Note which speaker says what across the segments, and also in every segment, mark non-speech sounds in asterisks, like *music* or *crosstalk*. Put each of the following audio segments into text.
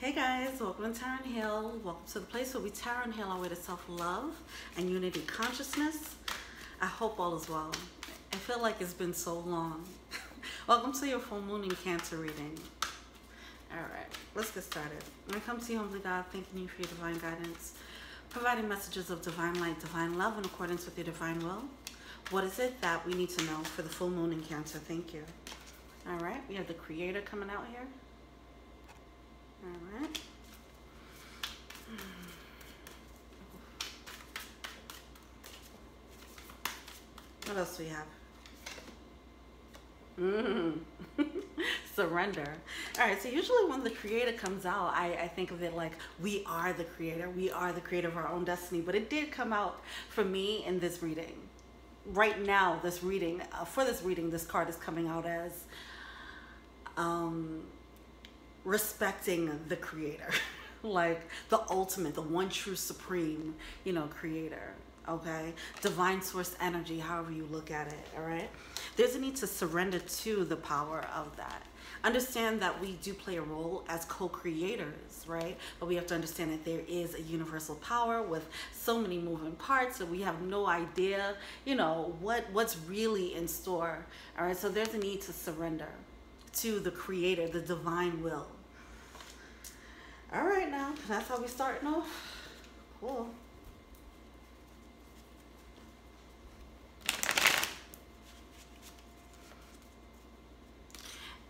Speaker 1: Hey guys, welcome to Tarot N'Heal. Welcome to the place where we tarot heal our way to self-love and unity consciousness. I hope all is well. I feel like it's been so long. *laughs* welcome to your full moon in Cancer reading. All right, let's get started. I come to you, humbly God, thanking you for your divine guidance, providing messages of divine light, divine love in accordance with your divine will. What is it that we need to know for the full moon in Cancer? Thank you. All right, we have the Creator coming out here. All right. What else we have? Mm. *laughs* Surrender. All right, so usually when the creator comes out, I, I think of it like we are the creator. We are the creator of our own destiny. But it did come out for me in this reading. Right now, this reading, uh, for this reading, this card is coming out as um, respecting the creator *laughs* like the ultimate the one true supreme you know creator okay? Divine source energy however you look at it all right? There's a need to surrender to the power of that. Understand that we do play a role as co-creators right? But we have to understand that there is a universal power with so many moving parts that we have no idea you know what what's really in store all right? So there's a need to surrender to the creator the divine will all right now, that's how we starting off. Cool.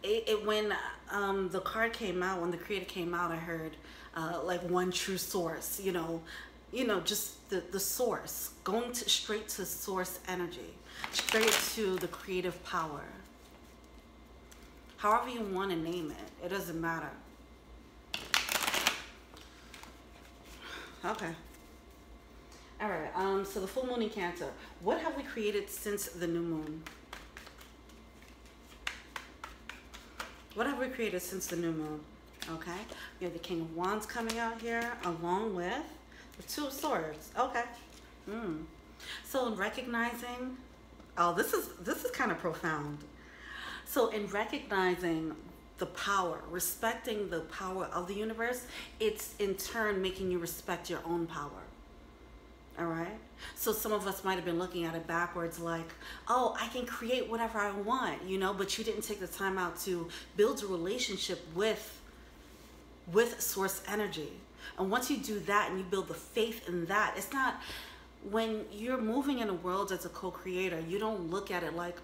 Speaker 1: It, it when um, the card came out, when the creator came out, I heard uh, like one true source. You know, you know, just the the source, going to straight to source energy, straight to the creative power. However you want to name it, it doesn't matter. Okay. All right. Um. So the full moon in Cancer. What have we created since the new moon? What have we created since the new moon? Okay. We have the King of Wands coming out here, along with the Two of Swords. Okay. Hmm. So recognizing, oh, this is this is kind of profound. So in recognizing the power, respecting the power of the universe, it's in turn making you respect your own power. All right. So some of us might have been looking at it backwards, like, oh, I can create whatever I want, you know, but you didn't take the time out to build a relationship with, with source energy. And once you do that and you build the faith in that, it's not when you're moving in a world as a co-creator, you don't look at it like,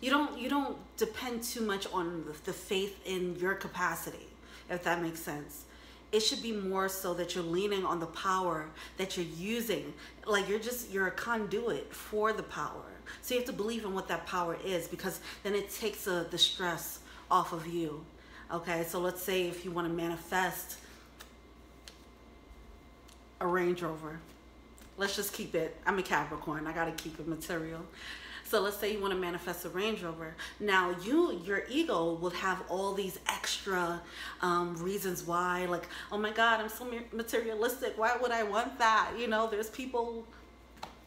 Speaker 1: you don't you don't depend too much on the, faith in your capacity if that makes sense. It should be more so that you're leaning on the power that you're using. Like you're just you're a conduit for the power. So you have to believe in what that power is because then it takes uh, the stress off of you. Okay so let's say if you want to manifest a range rover. Let's just keep it. I'm a capricorn. I gotta keep it material so let's say you want to manifest a Range Rover. Now you, your ego will have all these extra um, reasons why, like, oh my God, I'm so materialistic. Why would I want that? You know, there's people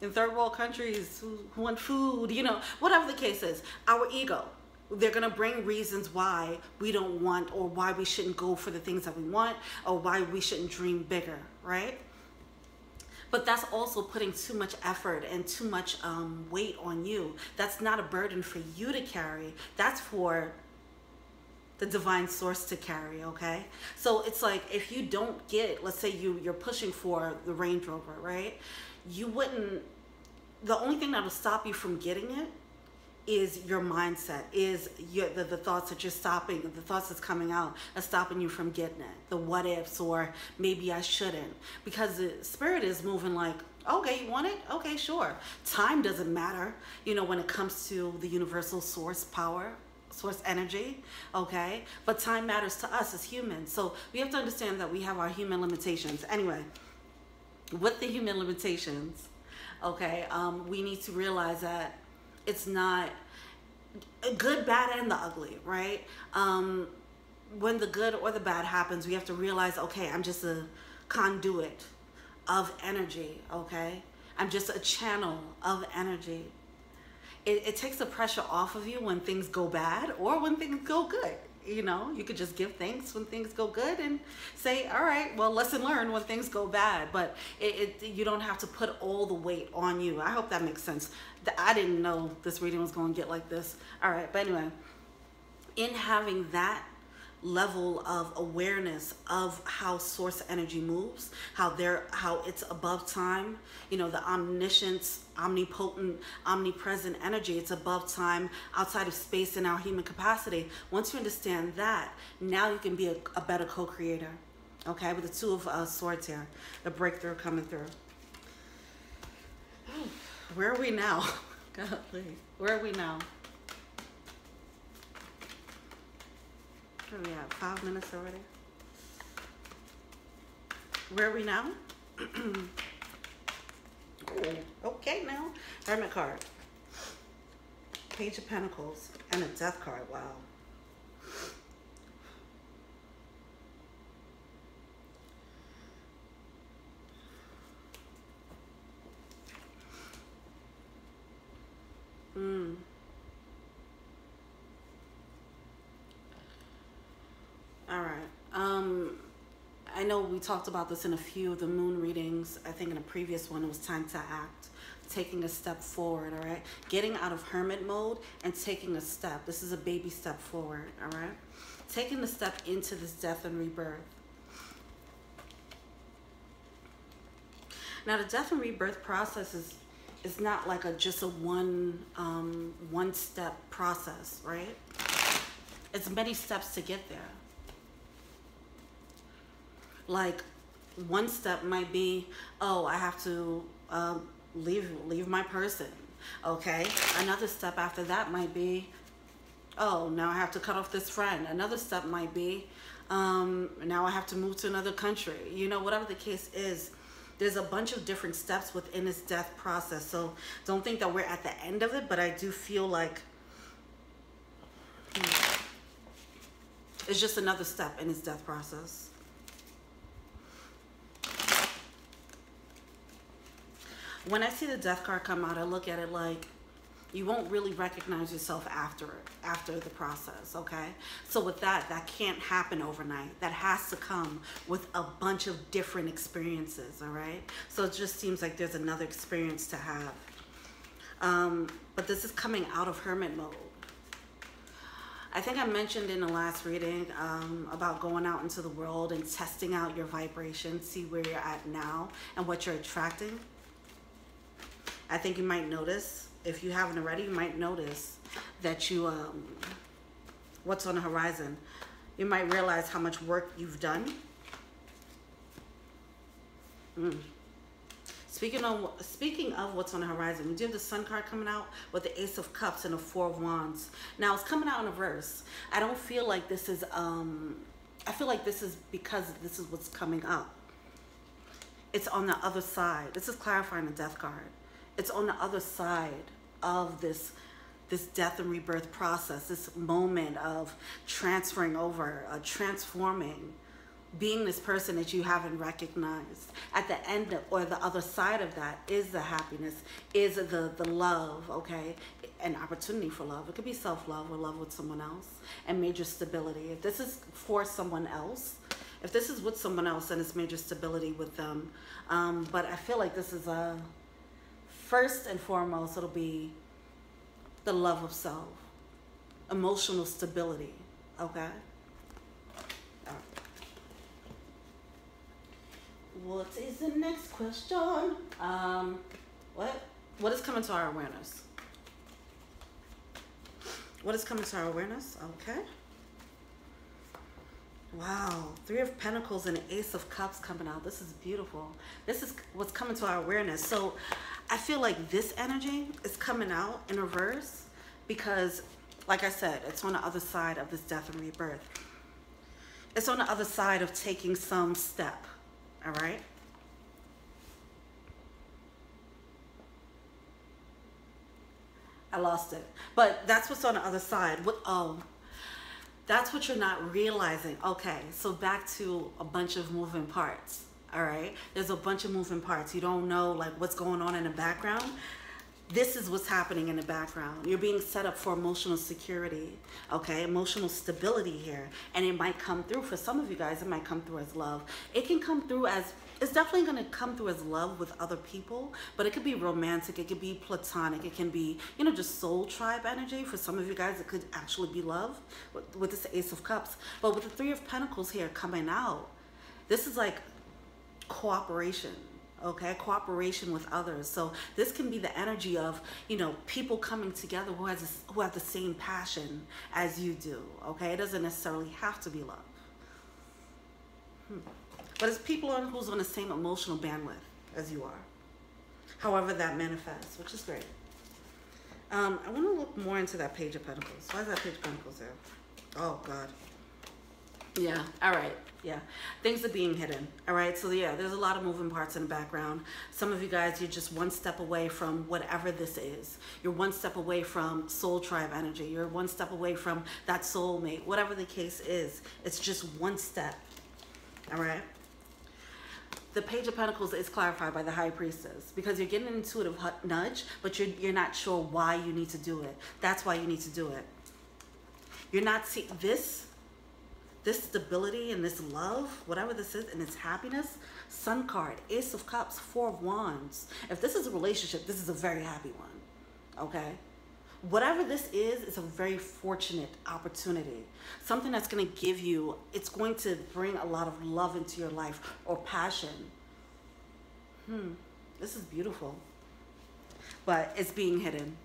Speaker 1: in third world countries who, who want food, you know, whatever the case is. Our ego, they're going to bring reasons why we don't want or why we shouldn't go for the things that we want or why we shouldn't dream bigger, right? But that's also putting too much effort and too much um, weight on you. That's not a burden for you to carry. That's for the divine source to carry okay so it's like if you don't get let's say you you're pushing for the range rover right you wouldn't the only thing that'll stop you from getting it is your mindset, is your, the, the thoughts that you're stopping, the thoughts that's coming out are stopping you from getting it, the what ifs, or maybe I shouldn't. Because the spirit is moving like, okay, you want it? Okay, sure. Time doesn't matter, you know, when it comes to the universal source power, source energy, okay? But time matters to us as humans. So we have to understand that we have our human limitations. Anyway, with the human limitations, okay, um, we need to realize that it's not good, bad, and the ugly, right? Um, when the good or the bad happens, we have to realize, okay, I'm just a conduit of energy, okay? I'm just a channel of energy. It, it takes the pressure off of you when things go bad or when things go good. You know, you could just give thanks when things go good and say, all right, well, lesson learned when things go bad. But it, it you don't have to put all the weight on you. I hope that makes sense. I didn't know this reading was going to get like this. All right, but anyway, in having that level of awareness of how source energy moves how they're how it's above time. You know the omniscience omnipotent omnipresent energy it's above time outside of space and our human capacity. Once you understand that now you can be a, a better co-creator. Okay with the two of uh, swords here the breakthrough coming through. Where are we now? *laughs* Godly. where are we now We at? Five minutes already? Where are we now? *clears throat* okay now. Hermit card. Page of Pentacles and a Death card. Wow. Hmm. All right. Um, I know we talked about this in a few of the moon readings. I think in a previous one, it was time to act, taking a step forward. All right. Getting out of hermit mode and taking a step. This is a baby step forward. All right. Taking the step into this death and rebirth. Now, the death and rebirth process is is not like a just a one um, one step process, right? It's many steps to get there like one step might be oh i have to um, leave leave my person okay? Another step after that might be oh now i have to cut off this friend. Another step might be um, now i have to move to another country. You know whatever the case is there's a bunch of different steps within this death process. So don't think that we're at the end of it but i do feel like it's just another step in his death process when I see the death card come out, I look at it like you won't really recognize yourself after after the process, okay? So with that, that can't happen overnight. That has to come with a bunch of different experiences, all right? So it just seems like there's another experience to have. Um, but this is coming out of hermit mode. I think I mentioned in the last reading um, about going out into the world and testing out your vibration, see where you're at now and what you're attracting. I think you might notice, if you haven't already, you might notice that you, um, what's on the horizon. You might realize how much work you've done. Mm. Speaking of speaking of what's on the horizon, we do have the Sun card coming out with the Ace of Cups and the Four of Wands. Now it's coming out in reverse. I don't feel like this is. Um, I feel like this is because this is what's coming up. It's on the other side. This is clarifying the Death card it's on the other side of this this death and rebirth process, this moment of transferring over, uh, transforming, being this person that you haven't recognized. At the end of, or the other side of that is the happiness, is the, the love, okay? An opportunity for love. It could be self-love or love with someone else and major stability. If this is for someone else, if this is with someone else, then it's major stability with them. Um, but I feel like this is a first and foremost, it'll be the love of self, emotional stability. Okay? What is the next question? Um, what? What is coming to our awareness? What is coming to our awareness? Okay. Wow, Three of Pentacles and Ace of Cups coming out. This is beautiful. This is what's coming to our awareness. So I feel like this energy is coming out in reverse because, like I said, it's on the other side of this death and rebirth. It's on the other side of taking some step, all right? I lost it. But that's what's on the other side. What, oh, that's what you're not realizing. Okay, so back to a bunch of moving parts all right there's a bunch of moving parts you don't know like what's going on in the background this is what's happening in the background. You're being set up for emotional security, okay? Emotional stability here. And it might come through, for some of you guys, it might come through as love. It can come through as, it's definitely gonna come through as love with other people, but it could be romantic, it could be platonic, it can be, you know, just soul tribe energy. For some of you guys, it could actually be love with, with this Ace of Cups. But with the Three of Pentacles here coming out, this is like cooperation okay? Cooperation with others. So this can be the energy of you know people coming together who has who have the same passion as you do okay? It doesn't necessarily have to be love. Hmm. but it's people on who's on the same emotional bandwidth as you are however that manifests which is great. Um, I want to look more into that page of pentacles. Why is that page of pentacles there? Oh god yeah all right. Yeah things are being hidden all right? So yeah there's a lot of moving parts in the background. Some of you guys you're just one step away from whatever this is. You're one step away from soul tribe energy. You're one step away from that soulmate. Whatever the case is it's just one step all right? The page of pentacles is clarified by the high priestess because you're getting an intuitive nudge but you're, you're not sure why you need to do it. That's why you need to do it. You're not see this this stability and this love, whatever this is, and this happiness, Sun card, Ace of Cups, Four of Wands. If this is a relationship, this is a very happy one, okay? Whatever this is, it's a very fortunate opportunity. Something that's going to give you, it's going to bring a lot of love into your life or passion. Hmm, this is beautiful. But it's being hidden.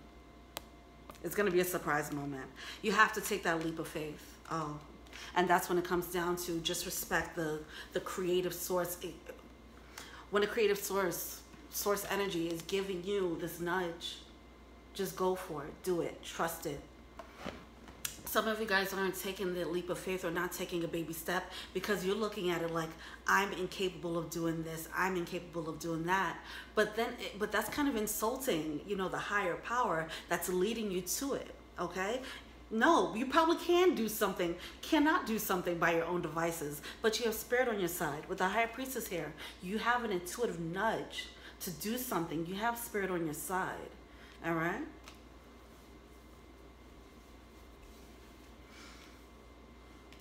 Speaker 1: It's going to be a surprise moment. You have to take that leap of faith. Oh, and that's when it comes down to just respect the the creative source. When a creative source source energy is giving you this nudge just go for it. Do it. Trust it. Some of you guys aren't taking the leap of faith or not taking a baby step because you're looking at it like i'm incapable of doing this i'm incapable of doing that. But then but that's kind of insulting you know the higher power that's leading you to it okay no, you probably can do something, cannot do something by your own devices, but you have spirit on your side. With the high priestess here, you have an intuitive nudge to do something. You have spirit on your side. All right?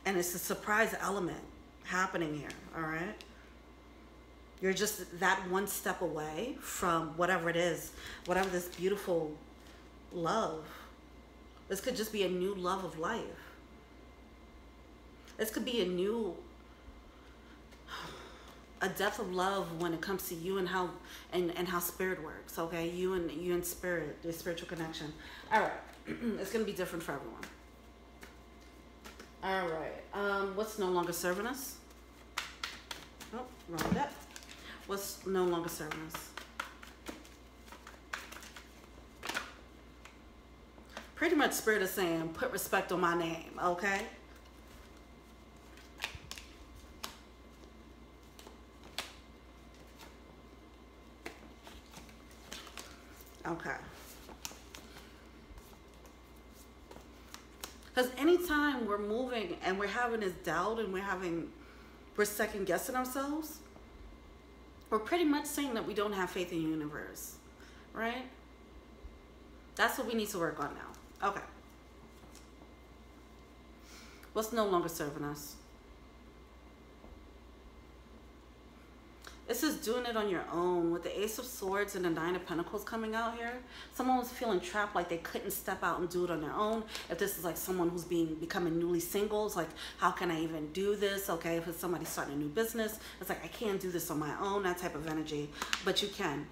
Speaker 1: And it's a surprise element happening here. All right? You're just that one step away from whatever it is, whatever this beautiful love this could just be a new love of life. This could be a new a depth of love when it comes to you and how and, and how spirit works, okay? You and you and spirit, the spiritual connection. All right. *clears throat* it's to be different for everyone. All right. Um, what's no longer serving us? Oh, wrong deck. What's no longer serving us? Pretty much spirit is saying put respect on my name okay? Okay. Because anytime we're moving and we're having this doubt and we're having we're second guessing ourselves we're pretty much saying that we don't have faith in the universe right? That's what we need to work on now Okay. What's no longer serving us? This is doing it on your own with the Ace of Swords and the Nine of Pentacles coming out here. Someone was feeling trapped like they couldn't step out and do it on their own. If this is like someone who's being becoming newly singles, like how can I even do this? Okay, if it's somebody starting a new business, it's like I can't do this on my own, that type of energy. But you can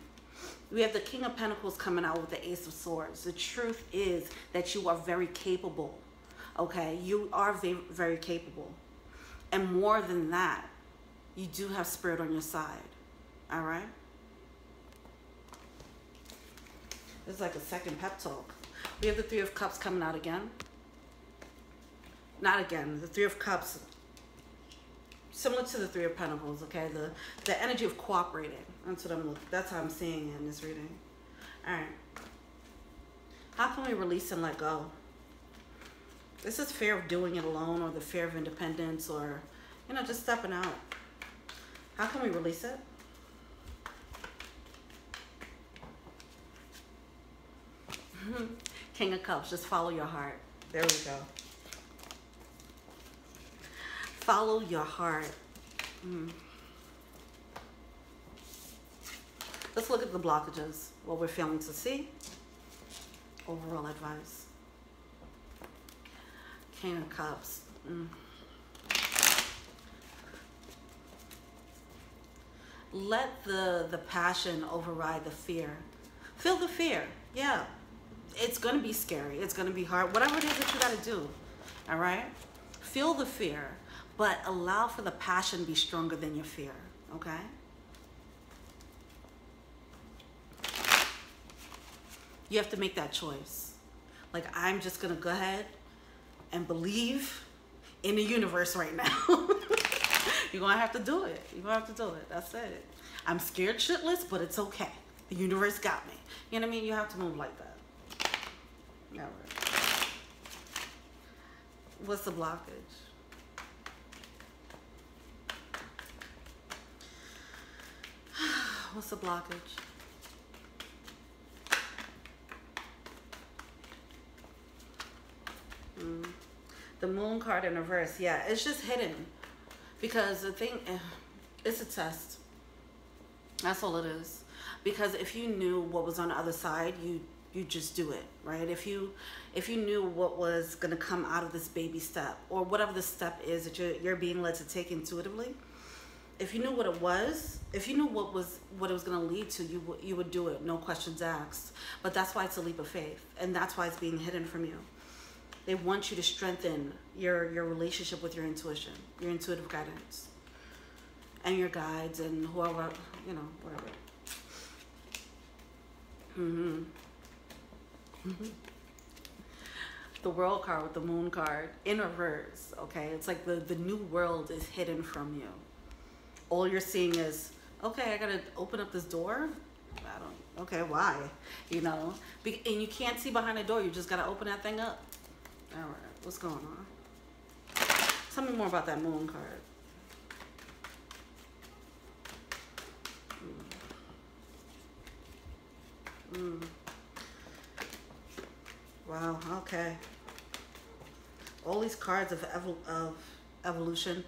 Speaker 1: we have the King of Pentacles coming out with the Ace of Swords. The truth is that you are very capable. Okay, you are very, very capable. And more than that, you do have spirit on your side. All right? This is like a second pep talk. We have the Three of Cups coming out again. Not again. The Three of Cups similar to the Three of Pentacles, okay? The the energy of cooperating. That's what I'm. That's how I'm seeing in this reading. All right. How can we release and let go? This is fear of doing it alone, or the fear of independence, or you know, just stepping out. How can we release it? *laughs* King of Cups, just follow your heart. There we go. Follow your heart. Mm. Let's look at the blockages, what we're failing to see. Overall advice. King of Cups. Mm. Let the, the passion override the fear. Feel the fear. Yeah. It's going to be scary. It's going to be hard. Whatever it is that you got to do. All right? Feel the fear, but allow for the passion be stronger than your fear. Okay? You have to make that choice. Like, I'm just to go ahead and believe in the universe right now. *laughs* You're to have to do it. You're to have to do it. That's it. I'm scared shitless, but it's okay. The universe got me. You know what I mean? You have to move like that. Right. What's the blockage? What's the blockage? Mm. The moon card in reverse. Yeah, it's just hidden. Because the thing, eh, it's a test. That's all it is. Because if you knew what was on the other side, you you just do it, right? If you if you knew what was gonna come out of this baby step or whatever the step is that you're you're being led to take intuitively, if you knew what it was, if you knew what was what it was gonna lead to, you you would do it, no questions asked. But that's why it's a leap of faith, and that's why it's being hidden from you. They want you to strengthen your your relationship with your intuition, your intuitive guidance, and your guides and whoever you know, whatever. Mm-hmm. mm-hmm. the world card with the moon card in reverse. Okay, it's like the the new world is hidden from you. All you're seeing is okay. I gotta open up this door. I don't. Okay, why? You know, Be, and you can't see behind the door. You just gotta open that thing up. All right, what's going on? Tell me more about that moon card. Mm. Wow, okay. All these cards of, evol of evolution,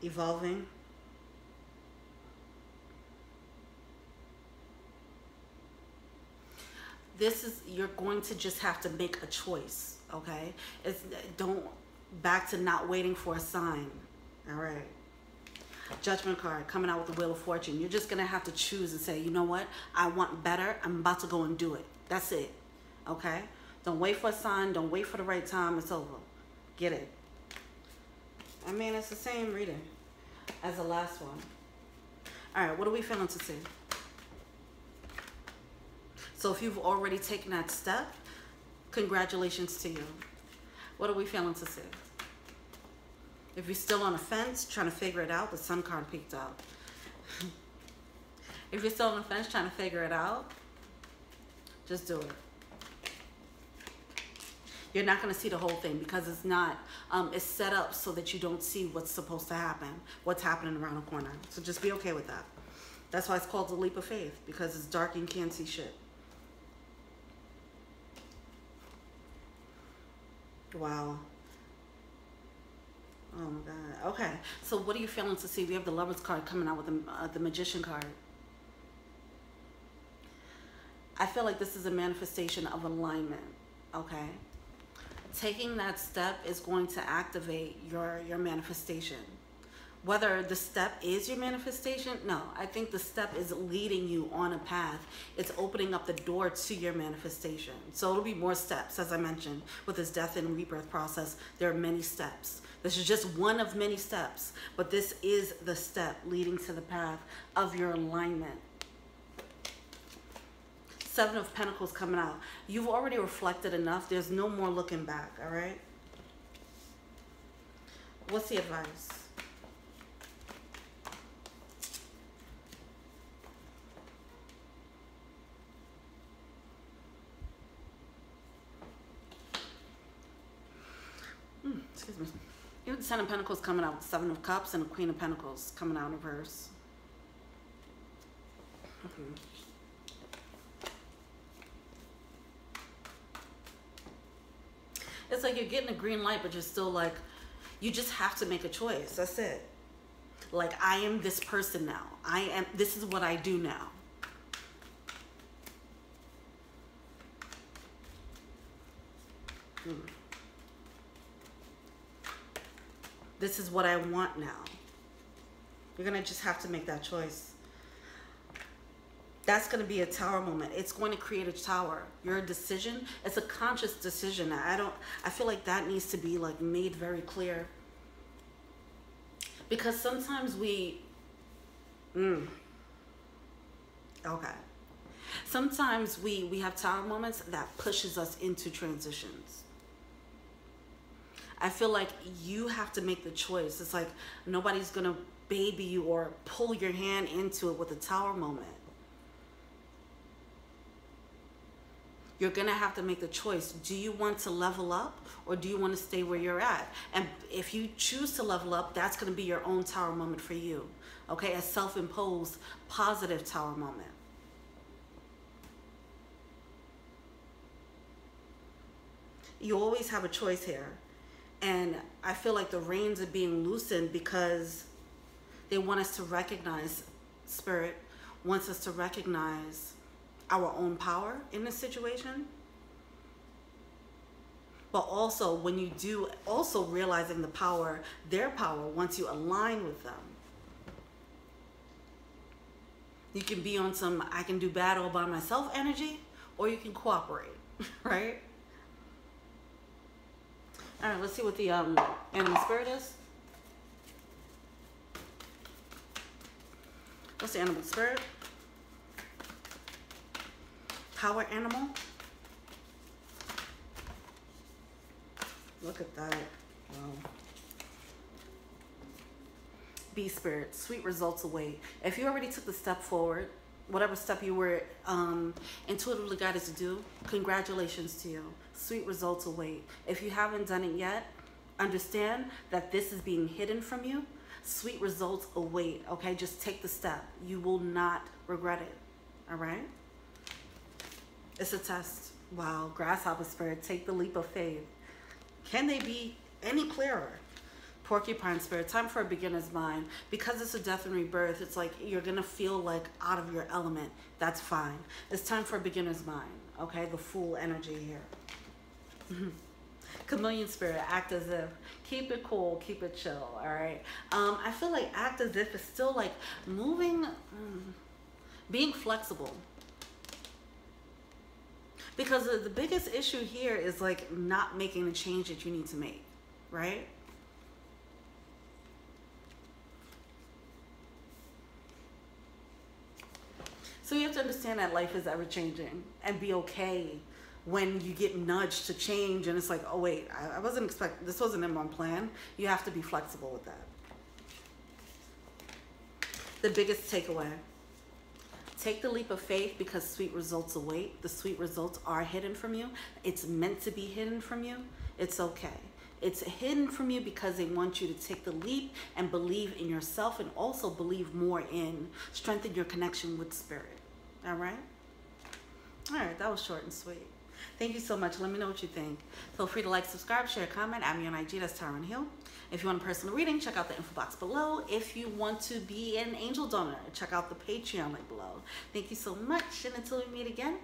Speaker 1: evolving. This is, you're going to just have to make a choice, okay? It's, don't, back to not waiting for a sign, all right? Judgment card coming out with the Wheel of Fortune. You're just to have to choose and say, you know what? I want better. I'm about to go and do it. That's it. Okay? Don't wait for a sign. Don't wait for the right time. It's over. Get it. I mean, it's the same reading as the last one. All right, what are we feeling to see? So if you've already taken that step, congratulations to you. What are we feeling to see? If you're still on a fence trying to figure it out, the sun card peeked out. *laughs* if you're still on the fence trying to figure it out, just do it. You're not going to see the whole thing because it's not, um, it's set up so that you don't see what's supposed to happen, what's happening around the corner. So just be okay with that. That's why it's called the leap of faith because it's dark and you can't see shit. Wow. Oh my God. Okay. So what are you feeling to see? We have the Lovers card coming out with the, uh, the Magician card. I feel like this is a manifestation of alignment. Okay. Taking that step is going to activate your your manifestation. Whether the step is your manifestation, no. I think the step is leading you on a path. It's opening up the door to your manifestation. So it'll be more steps, as I mentioned, with this death and rebirth process. There are many steps. This is just one of many steps, but this is the step leading to the path of your alignment. Seven of Pentacles coming out. You've already reflected enough. There's no more looking back, all right? What's the advice? Mm, excuse me. You have the Ten of Pentacles coming out, Seven of Cups, and the Queen of Pentacles coming out in reverse. Mm -hmm. It's like you're getting a green light, but you're still like, you just have to make a choice. That's it. Like, I am this person now. I am, this is what I do now. Hmm. This is what I want now. You're going to just have to make that choice. That's going to be a tower moment. It's going to create a tower. Your decision, it's a conscious decision. I don't I feel like that needs to be like made very clear. Because sometimes we mm, Okay. Sometimes we we have tower moments that pushes us into transitions. I feel like you have to make the choice. It's like nobody's going to baby you or pull your hand into it with a tower moment. You're going to have to make the choice. Do you want to level up or do you want to stay where you're at? And if you choose to level up, that's going to be your own tower moment for you. Okay? A self imposed positive tower moment. You always have a choice here. And I feel like the reins are being loosened because they want us to recognize, Spirit wants us to recognize our own power in this situation. But also, when you do, also realizing the power, their power, once you align with them. You can be on some I can do battle by myself energy, or you can cooperate, *laughs* right? All right, let's see what the um, animal spirit is. What's the animal spirit? Power animal. Look at that. Wow. Bee spirit, sweet results await. If you already took the step forward, whatever step you were um, intuitively guided to do, congratulations to you. Sweet results await. If you haven't done it yet, understand that this is being hidden from you. Sweet results await, okay? Just take the step. You will not regret it, all right? It's a test. Wow, grasshopper spirit, take the leap of faith. Can they be any clearer? Porcupine spirit, time for a beginner's mind. Because it's a death and rebirth, it's like you're gonna feel like out of your element. That's fine. It's time for a beginner's mind, okay? The full energy here. Chameleon spirit, act as if. Keep it cool, keep it chill, all right? Um, I feel like act as if is still like moving, mm, being flexible. Because the biggest issue here is like not making the change that you need to make, right? So you have to understand that life is ever changing and be okay when you get nudged to change and it's like, oh wait, I, wasn't expecting this wasn't in my plan. You have to be flexible with that. The biggest takeaway. Take the leap of faith because sweet results await. The sweet results are hidden from you. It's meant to be hidden from you. It's okay. It's hidden from you because they want you to take the leap and believe in yourself and also believe more in strengthen your connection with spirit. All right? All right, that was short and sweet. Thank you so much. Let me know what you think. Feel free to like, subscribe, share, comment. I'm your IG. That's Tarot N'Heal. If you want a personal reading, check out the info box below. If you want to be an angel donor, check out the Patreon link below. Thank you so much. And until we meet again,